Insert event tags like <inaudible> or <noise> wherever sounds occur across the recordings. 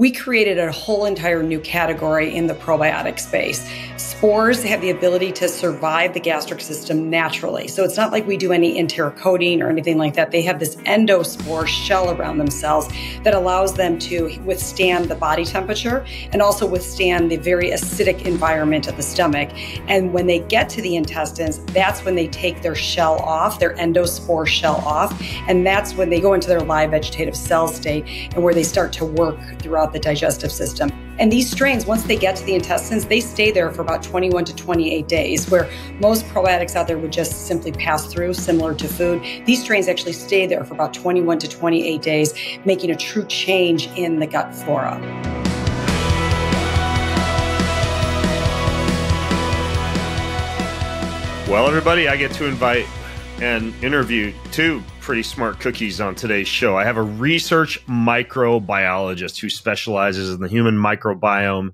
we created a whole entire new category in the probiotic space. Spores have the ability to survive the gastric system naturally. So it's not like we do any enteric coating or anything like that. They have this endospore shell around themselves that allows them to withstand the body temperature and also withstand the very acidic environment of the stomach. And when they get to the intestines, that's when they take their shell off, their endospore shell off. And that's when they go into their live vegetative cell state and where they start to work throughout throughout the digestive system. And these strains, once they get to the intestines, they stay there for about 21 to 28 days, where most probiotics out there would just simply pass through, similar to food. These strains actually stay there for about 21 to 28 days, making a true change in the gut flora. Well, everybody, I get to invite and interview two pretty smart cookies on today's show. I have a research microbiologist who specializes in the human microbiome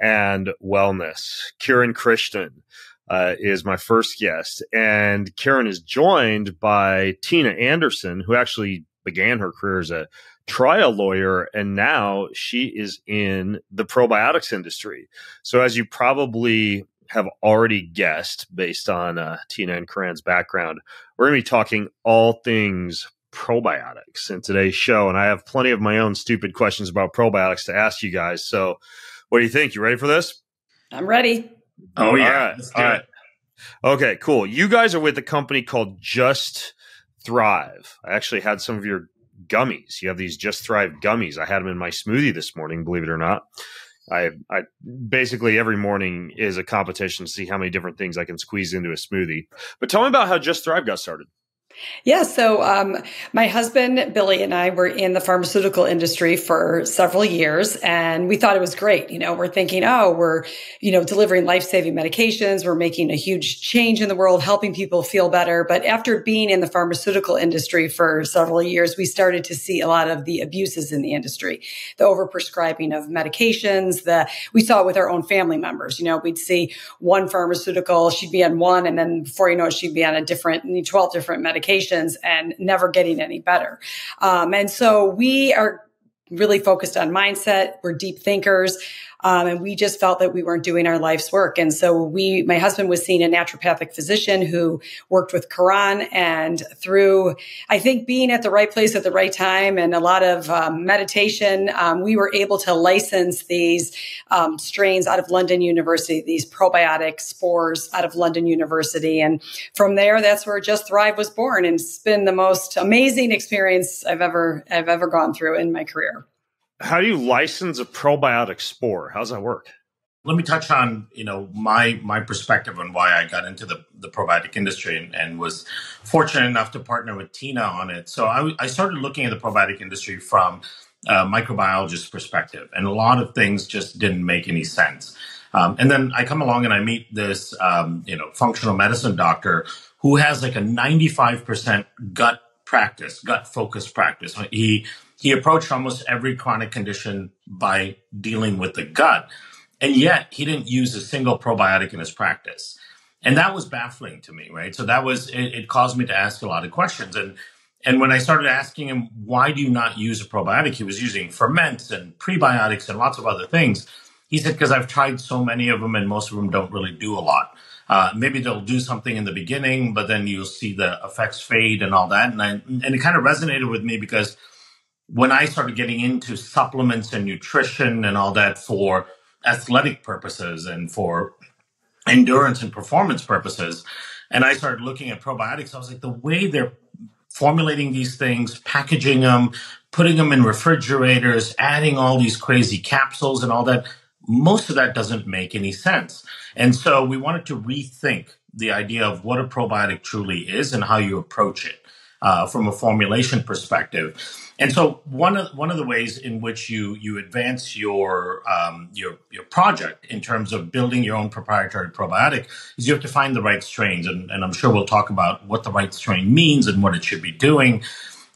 and wellness. Kiran Krishnan uh, is my first guest. And Kiran is joined by Tina Anderson, who actually began her career as a trial lawyer and now she is in the probiotics industry. So as you probably have already guessed based on uh, Tina and Kiran's background, we're going to be talking all things probiotics in today's show. And I have plenty of my own stupid questions about probiotics to ask you guys. So, what do you think? You ready for this? I'm ready. Oh, yeah. All right. All right. Okay, cool. You guys are with a company called Just Thrive. I actually had some of your gummies. You have these Just Thrive gummies. I had them in my smoothie this morning, believe it or not. I, I basically every morning is a competition to see how many different things I can squeeze into a smoothie. But tell me about how Just Thrive got started. Yeah, so um, my husband Billy and I were in the pharmaceutical industry for several years, and we thought it was great. You know, we're thinking, oh, we're you know delivering life saving medications, we're making a huge change in the world, helping people feel better. But after being in the pharmaceutical industry for several years, we started to see a lot of the abuses in the industry, the overprescribing of medications. The we saw it with our own family members. You know, we'd see one pharmaceutical, she'd be on one, and then before you know it, she'd be on a different, twelve different medications and never getting any better. Um, and so we are really focused on mindset. We're deep thinkers. Um, and we just felt that we weren't doing our life's work. And so we, my husband was seeing a naturopathic physician who worked with Kiran and through, I think being at the right place at the right time and a lot of um, meditation, um, we were able to license these um, strains out of London University, these probiotic spores out of London University. And from there, that's where Just Thrive was born. And it's been the most amazing experience I've ever, I've ever gone through in my career how do you license a probiotic spore? How's that work? Let me touch on you know my my perspective on why I got into the, the probiotic industry and, and was fortunate enough to partner with Tina on it. So I, I started looking at the probiotic industry from a microbiologist perspective, and a lot of things just didn't make any sense. Um, and then I come along and I meet this um, you know functional medicine doctor who has like a 95% gut practice, gut focused practice. He he approached almost every chronic condition by dealing with the gut. And yet he didn't use a single probiotic in his practice. And that was baffling to me, right? So that was, it, it caused me to ask a lot of questions. And, and when I started asking him, why do you not use a probiotic? He was using ferments and prebiotics and lots of other things. He said, because I've tried so many of them and most of them don't really do a lot. Uh, maybe they'll do something in the beginning, but then you'll see the effects fade and all that. And I, and it kind of resonated with me because when I started getting into supplements and nutrition and all that for athletic purposes and for endurance and performance purposes, and I started looking at probiotics, I was like, the way they're formulating these things, packaging them, putting them in refrigerators, adding all these crazy capsules and all that, most of that doesn't make any sense. And so we wanted to rethink the idea of what a probiotic truly is and how you approach it uh, from a formulation perspective. And so one of one of the ways in which you you advance your um, your your project in terms of building your own proprietary probiotic is you have to find the right strains, and, and I'm sure we'll talk about what the right strain means and what it should be doing.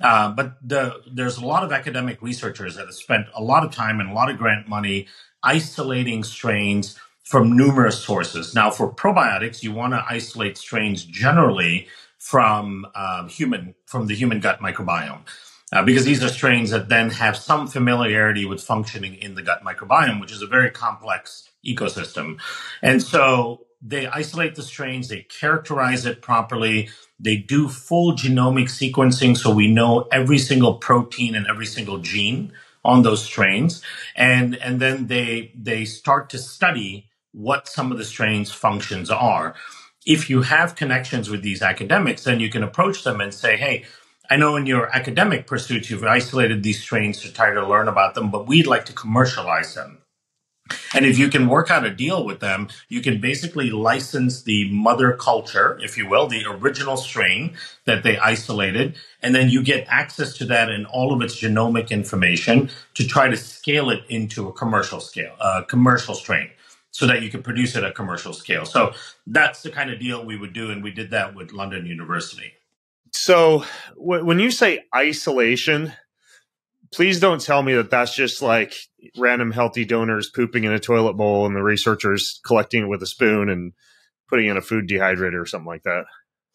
Uh, but the, there's a lot of academic researchers that have spent a lot of time and a lot of grant money isolating strains from numerous sources. Now, for probiotics, you want to isolate strains generally from um, human from the human gut microbiome. Uh, because these are strains that then have some familiarity with functioning in the gut microbiome, which is a very complex ecosystem. And so they isolate the strains, they characterize it properly, they do full genomic sequencing so we know every single protein and every single gene on those strains. And, and then they, they start to study what some of the strains functions are. If you have connections with these academics, then you can approach them and say, Hey, I know in your academic pursuits, you've isolated these strains to try to learn about them, but we'd like to commercialize them. And if you can work out a deal with them, you can basically license the mother culture, if you will, the original strain that they isolated. And then you get access to that and all of its genomic information to try to scale it into a commercial scale, a commercial strain so that you can produce it at commercial scale. So that's the kind of deal we would do. And we did that with London University. So when you say isolation, please don't tell me that that's just like random healthy donors pooping in a toilet bowl and the researchers collecting it with a spoon and putting in a food dehydrator or something like that.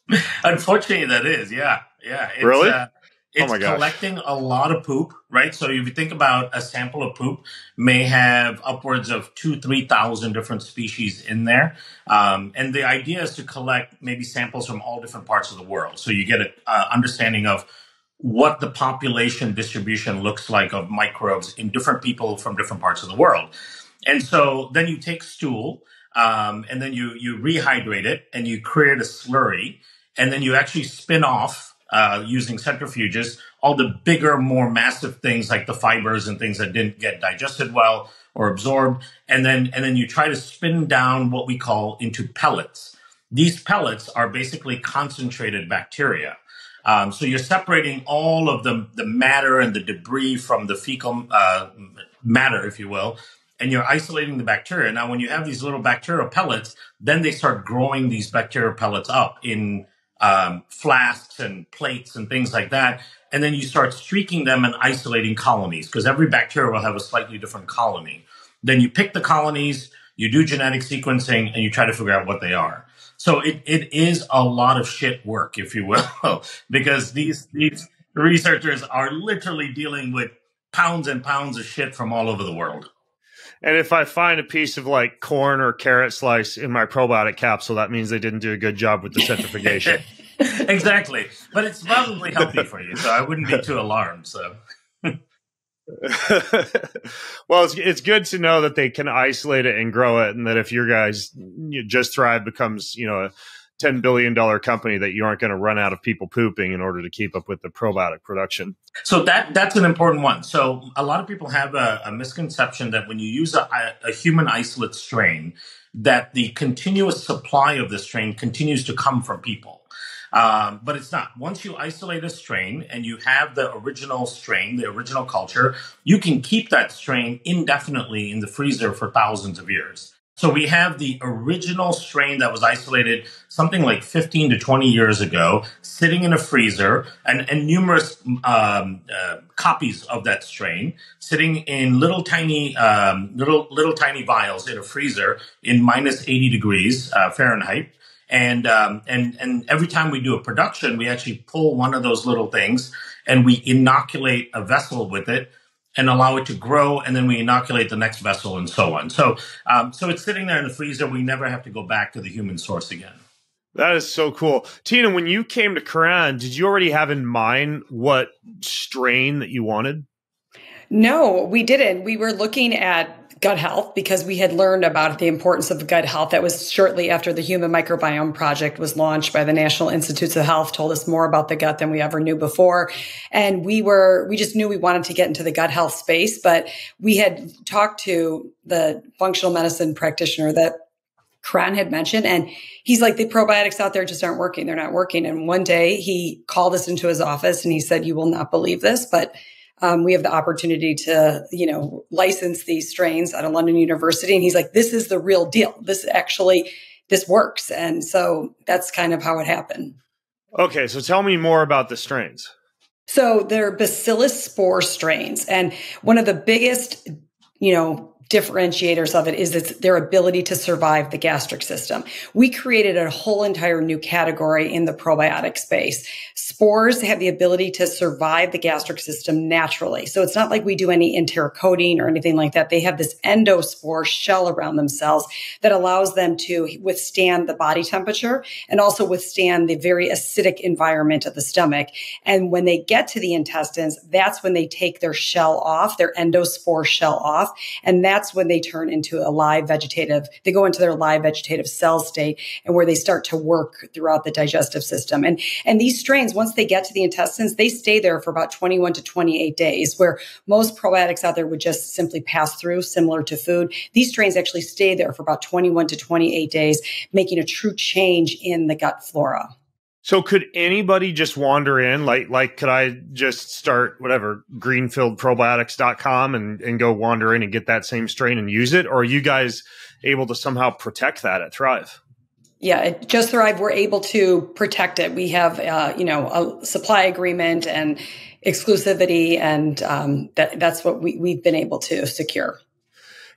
<laughs> Unfortunately, that is. Yeah. Yeah. It's, really? Uh, it's oh collecting a lot of poop, right? So if you think about a sample of poop, may have upwards of two, three thousand different species in there, um, and the idea is to collect maybe samples from all different parts of the world, so you get an uh, understanding of what the population distribution looks like of microbes in different people from different parts of the world. And so then you take stool um, and then you you rehydrate it and you create a slurry and then you actually spin off uh, using centrifuges all the bigger, more massive things like the fibers and things that didn't get digested well or absorbed, and then and then you try to spin down what we call into pellets. These pellets are basically concentrated bacteria. Um, so you're separating all of the, the matter and the debris from the fecal uh, matter, if you will, and you're isolating the bacteria. Now, when you have these little bacterial pellets, then they start growing these bacterial pellets up in um, flasks and plates and things like that. And then you start streaking them and isolating colonies because every bacteria will have a slightly different colony. Then you pick the colonies, you do genetic sequencing, and you try to figure out what they are. So it, it is a lot of shit work, if you will, <laughs> because these these researchers are literally dealing with pounds and pounds of shit from all over the world. And if I find a piece of like corn or carrot slice in my probiotic capsule, that means they didn't do a good job with the centrifugation. <laughs> exactly. But it's probably healthy for you, so I wouldn't be too alarmed. So <laughs> well, it's it's good to know that they can isolate it and grow it, and that if your guys just thrive becomes you know a ten billion dollar company, that you aren't going to run out of people pooping in order to keep up with the probiotic production. So that that's an important one. So a lot of people have a, a misconception that when you use a, a human isolate strain, that the continuous supply of the strain continues to come from people. Um, but it's not. Once you isolate a strain and you have the original strain, the original culture, you can keep that strain indefinitely in the freezer for thousands of years. So we have the original strain that was isolated something like 15 to 20 years ago, sitting in a freezer, and, and numerous um, uh, copies of that strain sitting in little tiny, um, little little tiny vials in a freezer in minus 80 degrees uh, Fahrenheit. And um, and and every time we do a production, we actually pull one of those little things and we inoculate a vessel with it and allow it to grow, and then we inoculate the next vessel and so on. So um, so it's sitting there in the freezer. We never have to go back to the human source again. That is so cool. Tina, when you came to Kiran, did you already have in mind what strain that you wanted? No, we didn't. We were looking at gut health because we had learned about the importance of gut health. That was shortly after the Human Microbiome Project was launched by the National Institutes of Health, told us more about the gut than we ever knew before. And we were, we just knew we wanted to get into the gut health space, but we had talked to the functional medicine practitioner that Kiran had mentioned. And he's like, the probiotics out there just aren't working. They're not working. And one day he called us into his office and he said, you will not believe this, but um, we have the opportunity to, you know, license these strains at a London university. And he's like, this is the real deal. This actually, this works. And so that's kind of how it happened. Okay. So tell me more about the strains. So they're bacillus spore strains. And one of the biggest, you know, differentiators of it is it's their ability to survive the gastric system. We created a whole entire new category in the probiotic space. Spores have the ability to survive the gastric system naturally. So it's not like we do any enterocoating or anything like that. They have this endospore shell around themselves that allows them to withstand the body temperature and also withstand the very acidic environment of the stomach. And when they get to the intestines, that's when they take their shell off, their endospore shell off. And that that's when they turn into a live vegetative, they go into their live vegetative cell state and where they start to work throughout the digestive system. And, and these strains, once they get to the intestines, they stay there for about 21 to 28 days, where most probiotics out there would just simply pass through, similar to food. These strains actually stay there for about 21 to 28 days, making a true change in the gut flora. So could anybody just wander in? Like, like, could I just start whatever greenfieldprobiotics.com and, and go wander in and get that same strain and use it? Or are you guys able to somehow protect that at Thrive? Yeah, at Just Thrive, we're able to protect it. We have, uh, you know, a supply agreement and exclusivity, and um, that, that's what we, we've been able to secure.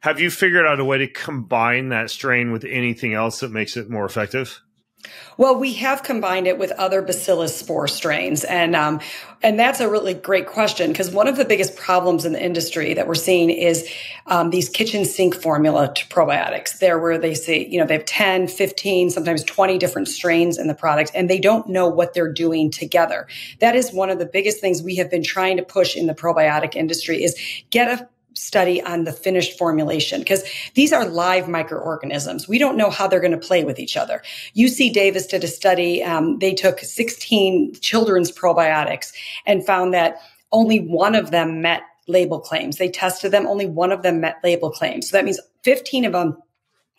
Have you figured out a way to combine that strain with anything else that makes it more effective? Well, we have combined it with other bacillus spore strains, and um, and that's a really great question because one of the biggest problems in the industry that we're seeing is um, these kitchen sink formula to probiotics. There, where they say you know they have 10, 15, sometimes 20 different strains in the product, and they don't know what they're doing together. That is one of the biggest things we have been trying to push in the probiotic industry is get a study on the finished formulation because these are live microorganisms. We don't know how they're going to play with each other. UC Davis did a study. Um, they took 16 children's probiotics and found that only one of them met label claims. They tested them. Only one of them met label claims. So that means 15 of them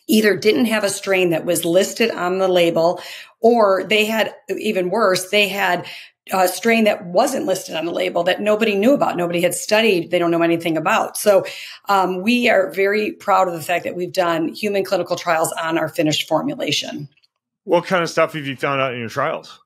either didn't have a strain that was listed on the label or they had even worse, they had a strain that wasn't listed on the label that nobody knew about, nobody had studied, they don't know anything about. So um, we are very proud of the fact that we've done human clinical trials on our finished formulation. What kind of stuff have you found out in your trials?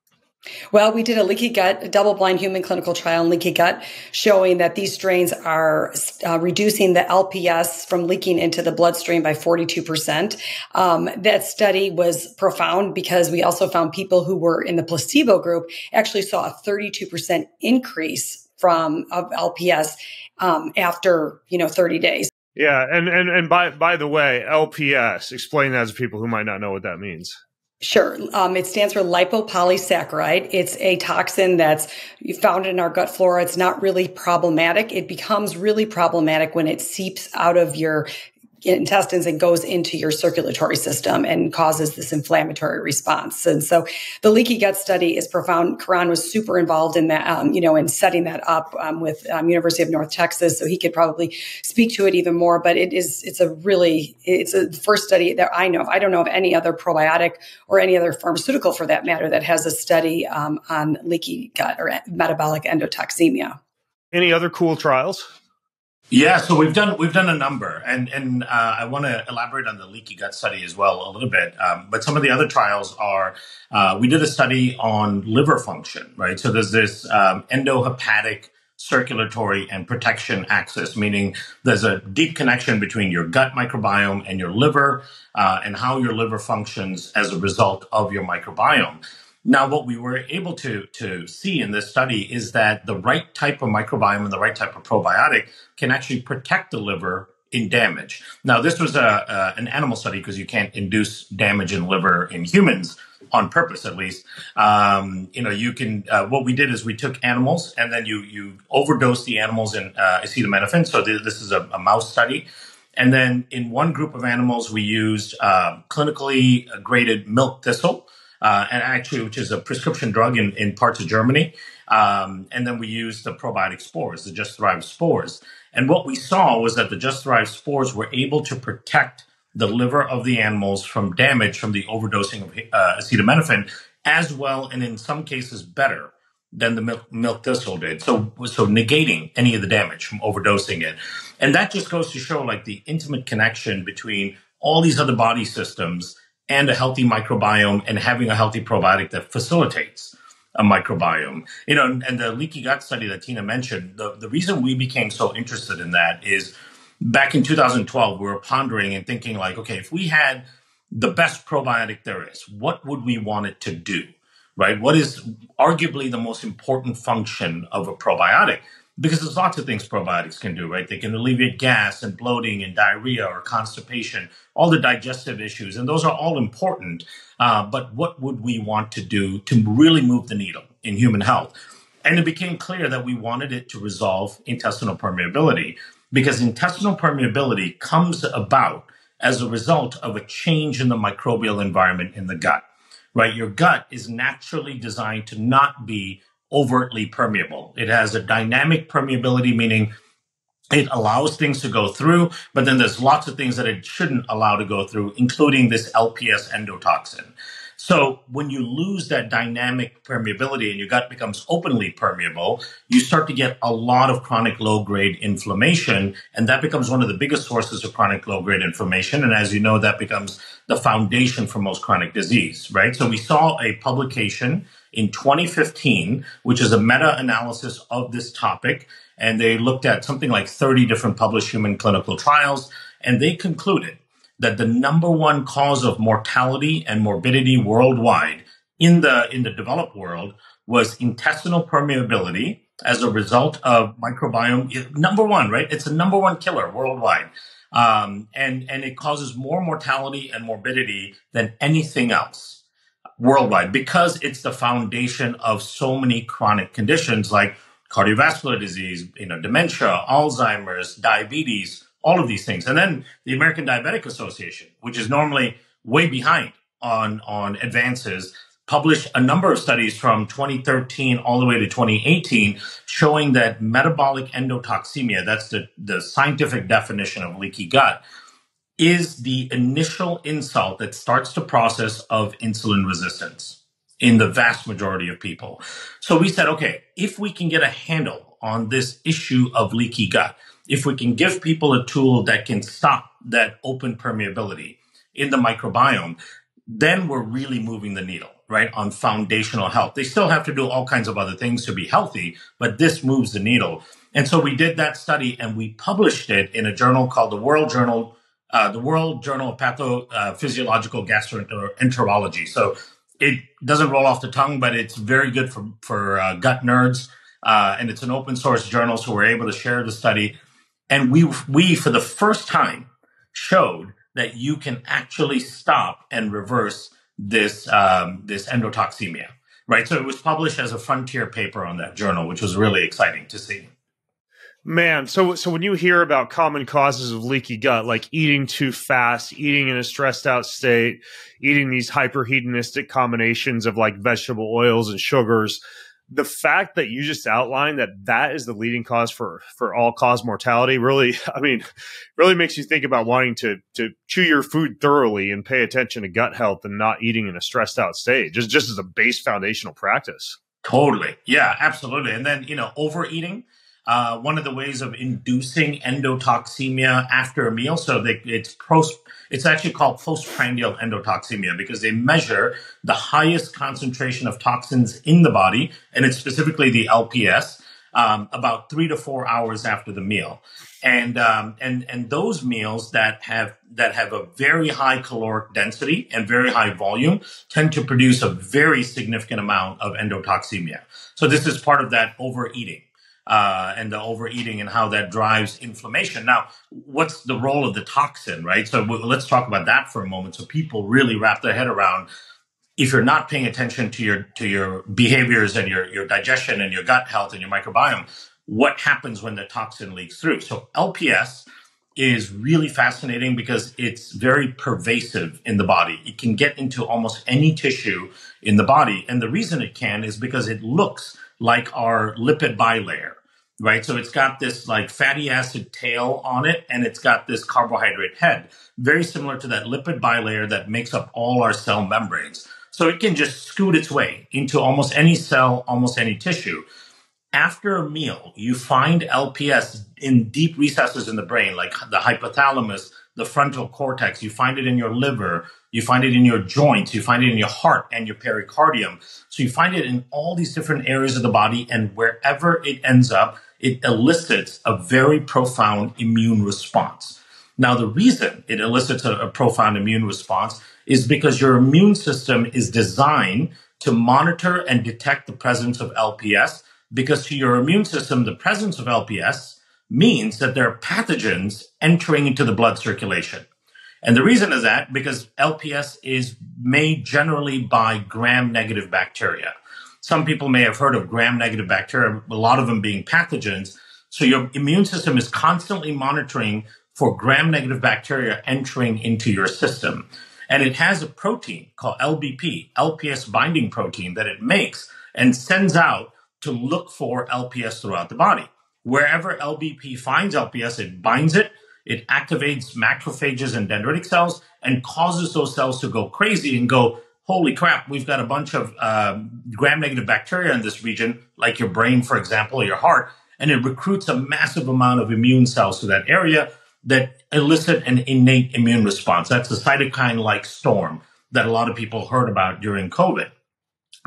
Well, we did a leaky gut, a double blind human clinical trial in leaky gut, showing that these strains are uh, reducing the LPS from leaking into the bloodstream by 42%. Um, that study was profound because we also found people who were in the placebo group actually saw a 32% increase from of LPS um, after, you know, 30 days. Yeah, and, and and by by the way, LPS, explain that to people who might not know what that means. Sure. Um, it stands for lipopolysaccharide. It's a toxin that's found in our gut flora. It's not really problematic. It becomes really problematic when it seeps out of your intestines and goes into your circulatory system and causes this inflammatory response. And so the leaky gut study is profound. Kiran was super involved in that, um, you know, in setting that up um, with um, University of North Texas. So he could probably speak to it even more, but it is, it's a really, it's a first study that I know of. I don't know of any other probiotic or any other pharmaceutical for that matter that has a study um, on leaky gut or metabolic endotoxemia. Any other cool trials? Yeah, so we've done we've done a number, and and uh, I want to elaborate on the leaky gut study as well a little bit. Um, but some of the other trials are uh, we did a study on liver function, right? So there's this um, enterohepatic circulatory and protection axis, meaning there's a deep connection between your gut microbiome and your liver, uh, and how your liver functions as a result of your microbiome. Now, what we were able to, to see in this study is that the right type of microbiome and the right type of probiotic can actually protect the liver in damage. Now, this was a, an animal study because you can't induce damage in liver in humans on purpose, at least. Um, you know, you can. Uh, what we did is we took animals and then you you overdose the animals in uh, acetaminophen. So th- this is a, a, mouse study. And then in one group of animals, we used uh, clinically graded milk thistle uh, and actually, which is a prescription drug in, in parts of Germany. Um, and then we used the probiotic spores, the Just Thrive spores. And what we saw was that the Just Thrive spores were able to protect the liver of the animals from damage from the overdosing of uh, acetaminophen, as well, and in some cases better than the milk, milk thistle did. So, so negating any of the damage from overdosing it. And that just goes to show like the intimate connection between all these other body systems and a healthy microbiome and having a healthy probiotic that facilitates a microbiome. You know, and the leaky gut study that Tina mentioned, the, the reason we became so interested in that is back in 2012, we were pondering and thinking like, okay, if we had the best probiotic there is, what would we want it to do? Right? What is arguably the most important function of a probiotic? Because there's lots of things probiotics can do, right? They can alleviate gas and bloating and diarrhea or constipation, all the digestive issues, and those are all important. Uh, but what would we want to do to really move the needle in human health? And it became clear that we wanted it to resolve intestinal permeability because intestinal permeability comes about as a result of a change in the microbial environment in the gut, right? Your gut is naturally designed to not be overtly permeable. It has a dynamic permeability, meaning it allows things to go through, but then there's lots of things that it shouldn't allow to go through, including this LPS endotoxin. So when you lose that dynamic permeability and your gut becomes openly permeable, you start to get a lot of chronic low grade inflammation. And that becomes one of the biggest sources of chronic low grade inflammation. And as you know, that becomes the foundation for most chronic disease, right? So we saw a publication in 2015, which is a meta analysis of this topic. And they looked at something like 30 different published human clinical trials. And they concluded that the number one cause of mortality and morbidity worldwide in the in the developed world was intestinal permeability as a result of microbiome number one right? It's a number one killer worldwide. Um, and and it causes more mortality and morbidity than anything else worldwide because it's the foundation of so many chronic conditions like cardiovascular disease you know dementia alzheimer's diabetes all of these things. And then the American Diabetic Association, which is normally way behind on, on advances, published a number of studies from 2013 all the way to 2018 showing that metabolic endotoxemia, that's the, the scientific definition of leaky gut, is the initial insult that starts the process of insulin resistance in the vast majority of people. So we said, okay, if we can get a handle on this issue of leaky gut, if we can give people a tool that can stop that open permeability in the microbiome, then we're really moving the needle, right, on foundational health. They still have to do all kinds of other things to be healthy, but this moves the needle. And so we did that study and we published it in a journal called the World Journal, uh, the World Journal of Pathophysiological uh, Gastroenterology. So it doesn't roll off the tongue, but it's very good for, for uh, gut nerds. Uh, and it's an open source journal, so we're able to share the study. And we, we, for the first time, showed that you can actually stop and reverse this, um, this endotoxemia, right? So it was published as a frontier paper on that journal, which was really exciting to see. Man, so so when you hear about common causes of leaky gut, like eating too fast, eating in a stressed out state, eating these hyper hedonistic combinations of like vegetable oils and sugars, the fact that you just outlined that that is the leading cause for for all cause mortality really <laughs> i mean really makes you think about wanting to to chew your food thoroughly and pay attention to gut health and not eating in a stressed out state just just as a base foundational practice. Totally. Yeah absolutely. And then you know overeating uh, one of the ways of inducing endotoxemia after a meal so they, it's post it's actually called postprandial endotoxemia because they measure the highest concentration of toxins in the body, and it's specifically the LPS, um, about three to four hours after the meal. And um, and and those meals that have that have a very high caloric density and very high volume tend to produce a very significant amount of endotoxemia. So this is part of that overeating uh, and the overeating and how that drives inflammation. Now, what's the role of the toxin, right? So w- let's talk about that for a moment, so people really wrap their head around. If you're not paying attention to your to your behaviors and your your digestion and your gut health and your microbiome, what happens when the toxin leaks through? So LPS is really fascinating because it's very pervasive in the body. It can get into almost any tissue in the body. And the reason it can is because it looks like our lipid bilayer, right? So it's got this like fatty acid tail on it and it's got this carbohydrate head, very similar to that lipid bilayer that makes up all our cell membranes. So it can just scoot its way into almost any cell, almost any tissue. After a meal, you find LPS in deep recesses in the brain, like the hypothalamus, the frontal cortex. You find it in your liver. You find it in your joints. You find it in your heart and your pericardium. So you find it in all these different areas of the body. And wherever it ends up, it elicits a very profound immune response. Now, the reason it elicits a, a profound immune response is because your immune system is designed to monitor and detect the presence of LPS because to your immune system, the presence of LPS means that there are pathogens entering into the blood circulation. And the reason is that because LPS is made generally by gram negative bacteria. Some people may have heard of gram negative bacteria, a lot of them being pathogens. So your immune system is constantly monitoring for gram negative bacteria entering into your system. And it has a protein called LBP, LPS binding protein that it makes and sends out to look for LPS throughout the body. Wherever LBP finds LPS, it binds it, it activates macrophages and dendritic cells and causes those cells to go crazy and go, holy crap, we've got a bunch of um, gram negative bacteria in this region, like your brain, for example, or your heart. And it recruits a massive amount of immune cells to that area that elicit an innate immune response. That's a cytokine like storm that a lot of people heard about during COVID.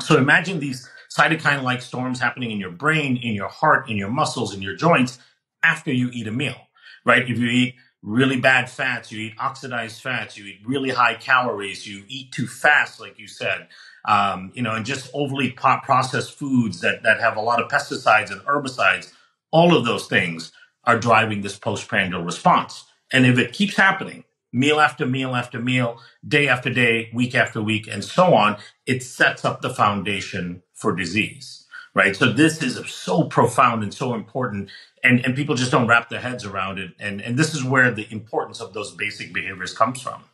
So imagine these cytokine like storms happening in your brain, in your heart, in your muscles, in your joints after you eat a meal, right? If you eat really bad fats, you eat oxidized fats, you eat really high calories, you eat too fast, like you said, um, you know, and just overly processed foods that, that have a lot of pesticides and herbicides, all of those things are driving this postprandial response. And if it keeps happening, meal after meal after meal, day after day, week after week, and so on, it sets up the foundation for disease, right? So this is so profound and so important, and, and people just don't wrap their heads around it. And, and this is where the importance of those basic behaviors comes from.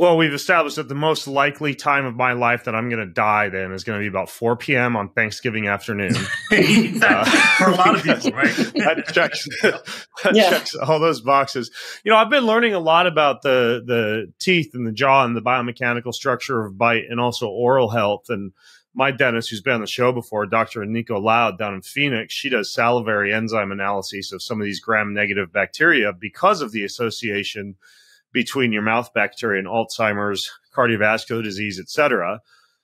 Well, we've established that the most likely time of my life that I'm going to die then is going to be about 4 p.m. on Thanksgiving afternoon. <laughs> uh, For a lot of people, right? <laughs> that checks, <laughs> that yeah. checks all those boxes. You know, I've been learning a lot about the the teeth and the jaw and the biomechanical structure of bite and also oral health. And my dentist, who's been on the show before, Dr. Nico Loud down in Phoenix, she does salivary enzyme analysis of some of these gram negative bacteria because of the association – between your mouth bacteria and Alzheimer's, cardiovascular disease, etc.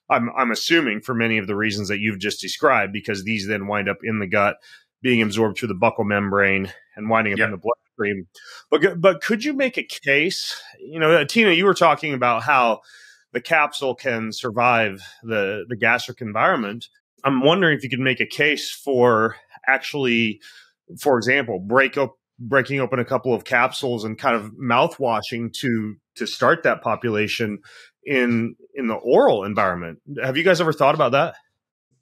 I'm, I'm assuming for many of the reasons that you've just described, because these then wind up in the gut, being absorbed through the buccal membrane and winding up yep. in the bloodstream. But but could you make a case? You know, Tina, you were talking about how the capsule can survive the the gastric environment. I'm wondering if you could make a case for actually, for example, break up breaking open a couple of capsules and kind of mouth washing to to start that population in in the oral environment. Have you guys ever thought about that?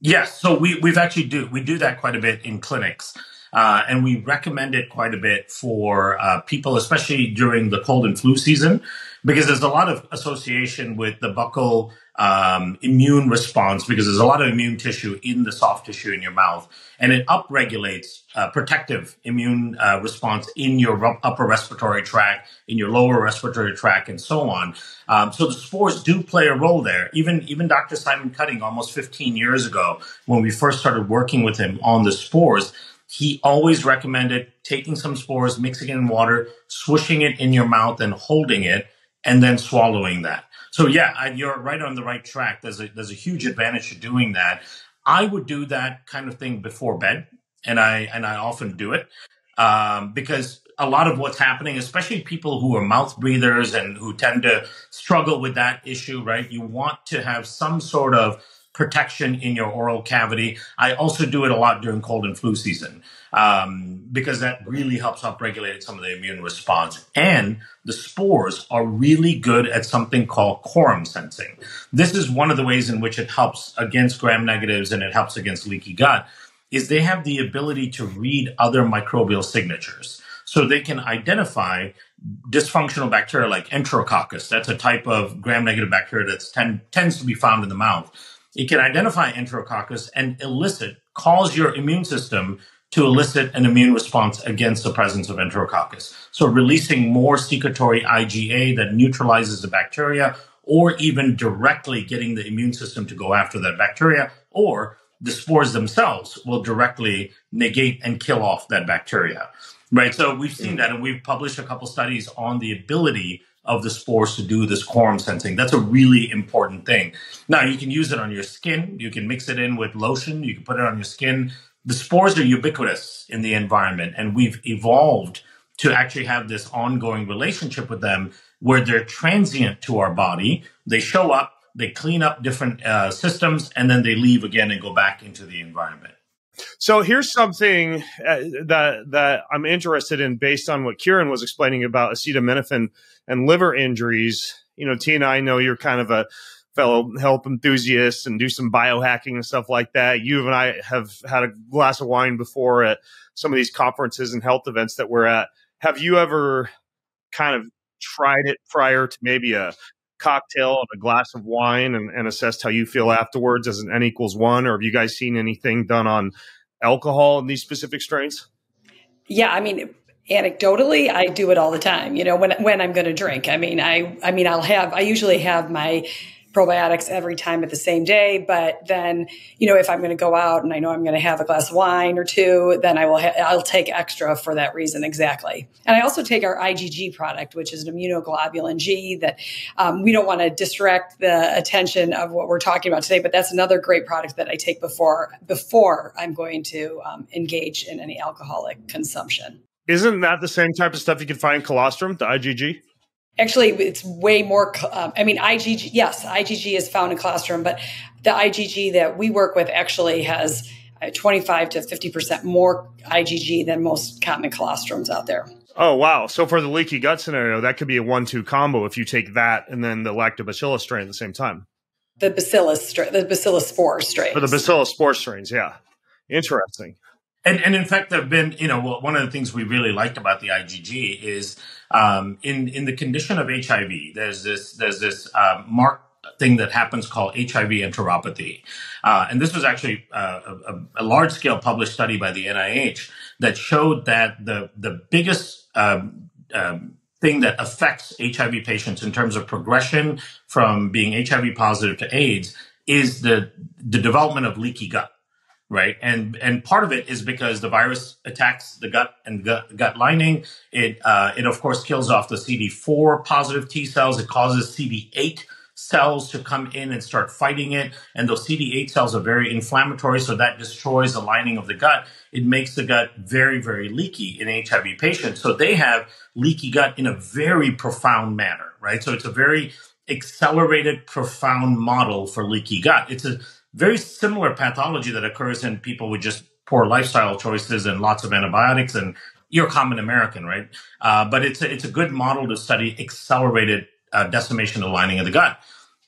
Yes, so we we've actually do we do that quite a bit in clinics. Uh, and we recommend it quite a bit for uh, people, especially during the cold and flu season, because there's a lot of association with the buccal um, immune response because there's a lot of immune tissue in the soft tissue in your mouth, and it upregulates uh, protective immune uh, response in your upper respiratory tract, in your lower respiratory tract, and so on. Um, so the spores do play a role there. Even even Dr. Simon Cutting, almost 15 years ago, when we first started working with him on the spores, he always recommended taking some spores, mixing it in water, swishing it in your mouth, and holding it, and then swallowing that. So yeah, you're right on the right track. There's a there's a huge advantage to doing that. I would do that kind of thing before bed, and I and I often do it um, because a lot of what's happening, especially people who are mouth breathers and who tend to struggle with that issue, right? You want to have some sort of protection in your oral cavity. I also do it a lot during cold and flu season um, because that really helps upregulate some of the immune response. And the spores are really good at something called quorum sensing. This is one of the ways in which it helps against gram negatives and it helps against leaky gut is they have the ability to read other microbial signatures. So they can identify dysfunctional bacteria like enterococcus. That's a type of gram negative bacteria that tend, tends to be found in the mouth. It can identify enterococcus and elicit, cause your immune system to elicit an immune response against the presence of enterococcus. So releasing more secretory IgA that neutralizes the bacteria or even directly getting the immune system to go after that bacteria or the spores themselves will directly negate and kill off that bacteria. Right. So we've seen hmm. that and we've published a couple studies on the ability of the spores to do this quorum sensing. That's a really important thing. Now you can use it on your skin. You can mix it in with lotion. You can put it on your skin the spores are ubiquitous in the environment, and we've evolved to actually have this ongoing relationship with them where they're transient to our body. They show up, they clean up different uh, systems, and then they leave again and go back into the environment. So here's something uh, that that I'm interested in based on what Kiran was explaining about acetaminophen and liver injuries. You know, Tina, I know you're kind of a fellow health enthusiasts and do some biohacking and stuff like that. You and I have had a glass of wine before at some of these conferences and health events that we're at. Have you ever kind of tried it prior to maybe a cocktail and a glass of wine and, and assessed how you feel afterwards as an N equals one? Or have you guys seen anything done on alcohol in these specific strains? Yeah, I mean, anecdotally i do it all the time you know when when i'm going to drink i mean i i mean i'll have i usually have my probiotics every time at the same day. But then, you know, if I'm going to go out and I know I'm going to have a glass of wine or two, then I will, ha- I'll take extra for that reason. Exactly. And I also take our IgG product, which is an immunoglobulin G that um, we don't want to distract the attention of what we're talking about today, but that's another great product that I take before, before I'm going to um, engage in any alcoholic consumption. Isn't that the same type of stuff you can find in colostrum, the IgG? Actually, it's way more. Um, I mean, IgG, yes, IgG is found in colostrum, but the IgG that we work with actually has 25 to 50% more IgG than most common colostrums out there. Oh, wow. So for the leaky gut scenario, that could be a one two combo if you take that and then the lactobacillus strain at the same time. The bacillus, the bacillus spore strain. For the bacillus spore strains, yeah. Interesting. And, and in fact, there have been, you know, one of the things we really liked about the IgG is um, in in the condition of HIV, there's this there's this uh, marked thing that happens called HIV enteropathy, uh, and this was actually uh, a, a, large scale published study by the NIH that showed that the the biggest um, um, thing that affects HIV patients in terms of progression from being HIV positive to AIDS is the the development of leaky gut right? And and part of it is because the virus attacks the gut and gut, gut lining. It uh, it of course kills off the CD4 positive T cells. It causes CD8 cells to come in and start fighting it. And those CD8 cells are very inflammatory, so that destroys the lining of the gut. It makes the gut very very leaky in HIV patients. So they have leaky gut in a very profound manner, right? So it's a very accelerated, profound model for leaky gut. It's a very similar pathology that occurs in people with just poor lifestyle choices and lots of antibiotics and you're a common American, right? Uh, but it's a, it's a good model to study accelerated uh, decimation of lining of the gut.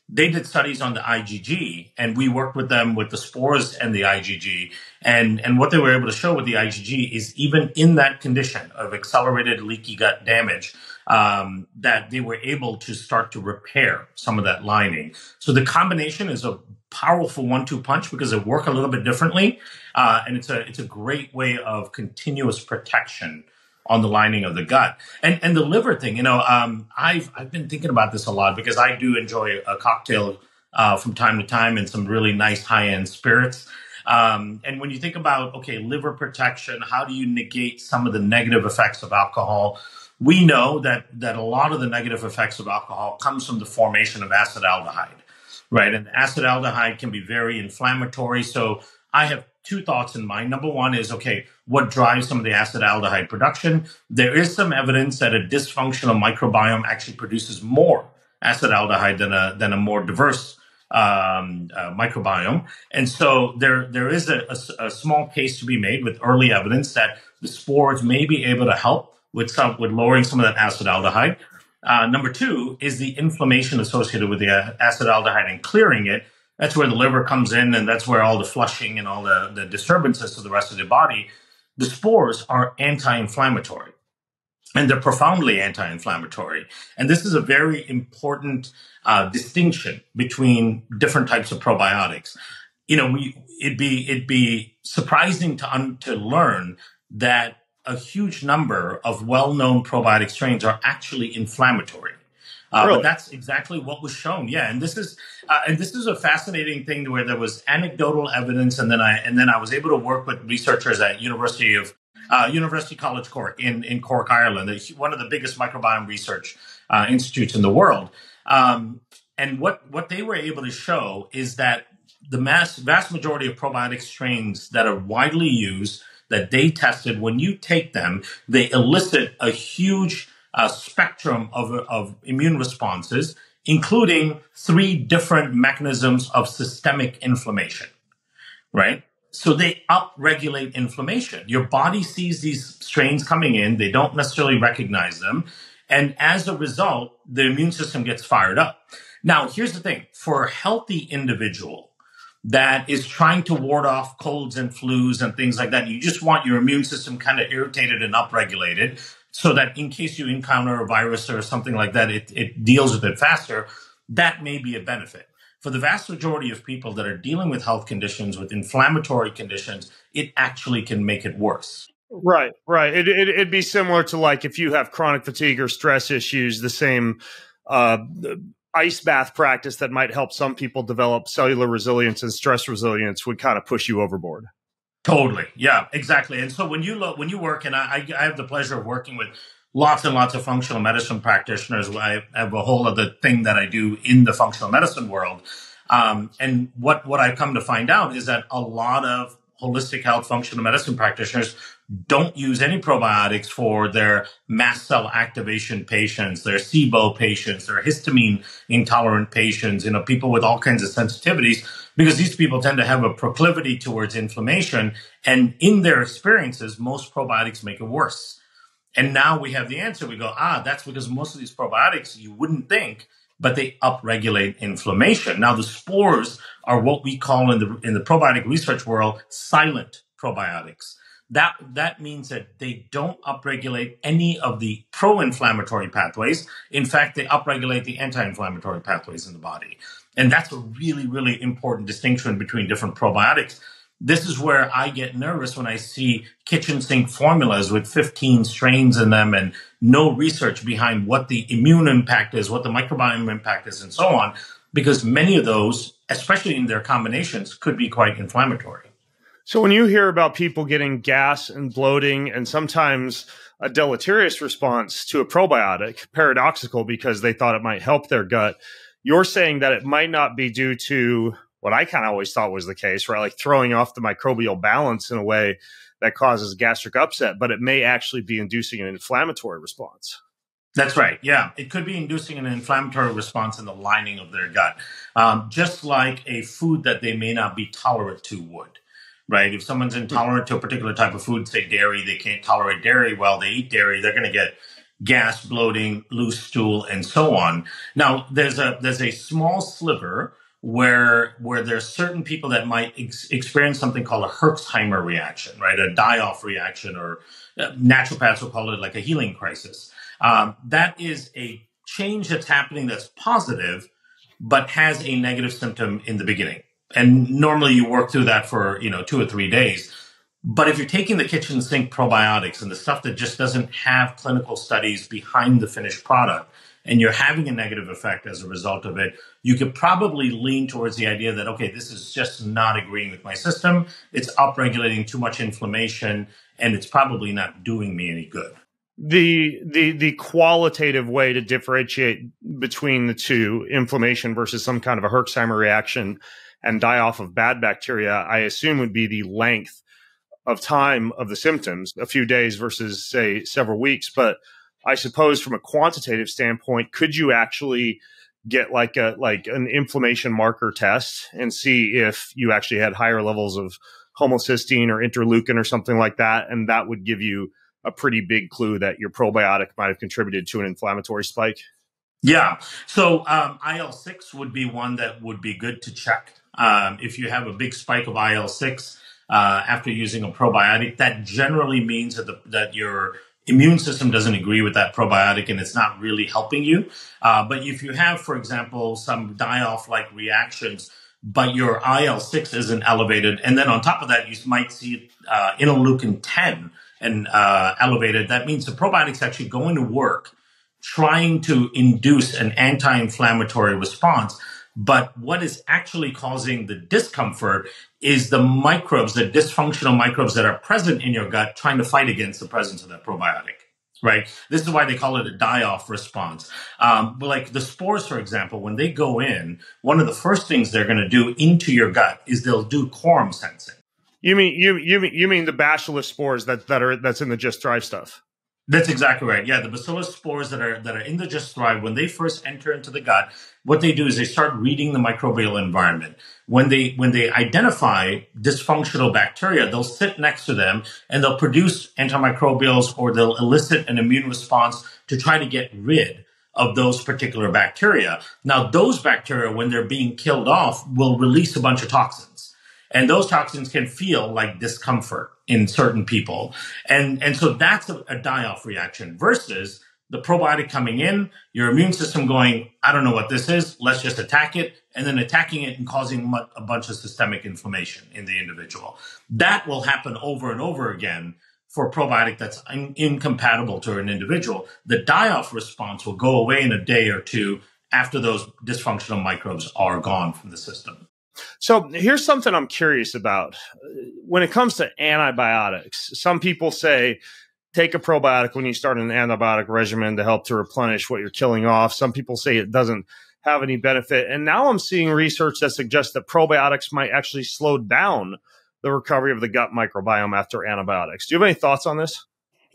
They did studies on the IgG, and we worked with them with the spores and the IgG. And and what they were able to show with the IgG is even in that condition of accelerated leaky gut damage, um, that they were able to start to repair some of that lining. So the combination is a powerful one-two punch because they work a little bit differently, uh, and it's a it's a great way of continuous protection on the lining of the gut and and the liver thing. You know, um, I've I've been thinking about this a lot because I do enjoy a cocktail uh, from time to time and some really nice high-end spirits. Um, and when you think about okay, liver protection, how do you negate some of the negative effects of alcohol? We know that that a lot of the negative effects of alcohol comes from the formation of acetaldehyde right? And acetaldehyde can be very inflammatory. So I have two thoughts in mind. Number one is okay, what drives some of the acetaldehyde production? There is some evidence that a dysfunctional microbiome actually produces more acetaldehyde than a than a more diverse um, uh, microbiome. And so there there is a, a, a, small case to be made with early evidence that the spores may be able to help with some with lowering some of that acetaldehyde. Uh, number two is the inflammation associated with the acetaldehyde and clearing it. That's where the liver comes in, and that's where all the flushing and all the, the disturbances to the rest of the body. The spores are anti inflammatory and they're profoundly anti inflammatory. And this is a very important uh, distinction between different types of probiotics. You know, we, it'd be, it'd be surprising to, un, to learn that a huge number of well-known probiotic strains are actually inflammatory. Uh, really? But that's exactly what was shown. Yeah, and this is uh, and this is a fascinating thing where there was anecdotal evidence, and then I and then I was able to work with researchers at University of uh, University College Cork in in Cork, Ireland, one of the biggest microbiome research uh, institutes in the world. Um, and what what they were able to show is that the mass, vast majority of probiotic strains that are widely used that they tested, when you take them, they elicit a huge uh, spectrum of, of immune responses, including three different mechanisms of systemic inflammation, right? So they upregulate inflammation. Your body sees these strains coming in. They don't necessarily recognize them. And as a result, the immune system gets fired up. Now, here's the thing for a healthy individual that is trying to ward off colds and flus and things like that, you just want your immune system kind of irritated and upregulated so that in case you encounter a virus or something like that, it, it deals with it faster. That may be a benefit. For the vast majority of people that are dealing with health conditions, with inflammatory conditions, it actually can make it worse. Right, right. It, it, it'd be similar to like if you have chronic fatigue or stress issues, the same uh, ice bath practice that might help some people develop cellular resilience and stress resilience would kind of push you overboard. Totally. Yeah, exactly. And so when you look, when you work, and I, I have the pleasure of working with lots and lots of functional medicine practitioners. I have a whole other thing that I do in the functional medicine world. Um, and what, what I've come to find out is that a lot of holistic health functional medicine practitioners don't use any probiotics for their mast cell activation patients, their SIBO patients, their histamine intolerant patients, you know, people with all kinds of sensitivities, because these people tend to have a proclivity towards inflammation. And in their experiences, most probiotics make it worse. And now we have the answer. We go, ah, that's because most of these probiotics you wouldn't think but they upregulate inflammation. Now, the spores are what we call in the in the probiotic research world silent probiotics. That that means that they don't upregulate any of the pro-inflammatory pathways. In fact, they upregulate the anti-inflammatory pathways in the body. And that's a really, really important distinction between different probiotics this is where I get nervous when I see kitchen sink formulas with 15 strains in them and no research behind what the immune impact is, what the microbiome impact is, and so on, because many of those, especially in their combinations, could be quite inflammatory. So when you hear about people getting gas and bloating and sometimes a deleterious response to a probiotic, paradoxical because they thought it might help their gut, you're saying that it might not be due to what I kind of always thought was the case, right? Like throwing off the microbial balance in a way that causes gastric upset, but it may actually be inducing an inflammatory response. That's right. Yeah. It could be inducing an inflammatory response in the lining of their gut, um, just like a food that they may not be tolerant to would. Right. If someone's intolerant to a particular type of food, say dairy, they can't tolerate dairy. Well, they eat dairy, they're going to get gas, bloating, loose stool, and so on. Now, there's a there's a small sliver where where there's certain people that might ex- experience something called a Herxheimer reaction, right? A die-off reaction, or uh, naturopaths will call it like a healing crisis. Um, that is a change that's happening that's positive, but has a negative symptom in the beginning. And normally you work through that for you know two or three days. But if you're taking the kitchen sink probiotics and the stuff that just doesn't have clinical studies behind the finished product, and you're having a negative effect as a result of it, you could probably lean towards the idea that, okay, this is just not agreeing with my system. It's upregulating too much inflammation and it's probably not doing me any good. The, the, the qualitative way to differentiate between the two inflammation versus some kind of a Herxheimer reaction and die off of bad bacteria, I assume would be the length of time of the symptoms, a few days versus say several weeks. But I suppose from a quantitative standpoint, could you actually get like a like an inflammation marker test and see if you actually had higher levels of homocysteine or interleukin or something like that, and that would give you a pretty big clue that your probiotic might have contributed to an inflammatory spike. Yeah. So um, IL six would be one that would be good to check. Um, if you have a big spike of IL six uh, after using a probiotic, that generally means that the, that your immune system doesn't agree with that probiotic and it's not really helping you. Uh, but if you have, for example, some die-off like reactions, but your IL-6 isn't elevated, and then on top of that, you might see uh, interleukin 10 and uh, elevated, that means the probiotic's actually going to work trying to induce an anti-inflammatory response. But what is actually causing the discomfort is the microbes, the dysfunctional microbes that are present in your gut trying to fight against the presence of that probiotic. right? This is why they call it a die-off response. Um, but like the spores, for example, when they go in, one of the first things they're going to do into your gut is they'll do quorum sensing. You mean you you mean you mean the bacillus spores that that are that's in the Just Thrive stuff? That's exactly right. Yeah, the bacillus spores that are that are in the Just Thrive when they first enter into the gut, what they do is they start reading the microbial environment. When they when they identify dysfunctional bacteria, they'll sit next to them and they'll produce antimicrobials or they'll elicit an immune response to try to get rid of those particular bacteria. Now, those bacteria, when they're being killed off, will release a bunch of toxins. And those toxins can feel like discomfort in certain people. And, and so that's a, a die off reaction versus the probiotic coming in, your immune system going, I don't know what this is. Let's just attack it. And then attacking it and causing a bunch of systemic inflammation in the individual. That will happen over and over again for a probiotic that's in- incompatible to an individual. The die off response will go away in a day or two after those dysfunctional microbes are gone from the system. So here's something I'm curious about. When it comes to antibiotics, some people say take a probiotic when you start an antibiotic regimen to help to replenish what you're killing off. Some people say it doesn't have any benefit. And now I'm seeing research that suggests that probiotics might actually slow down the recovery of the gut microbiome after antibiotics. Do you have any thoughts on this?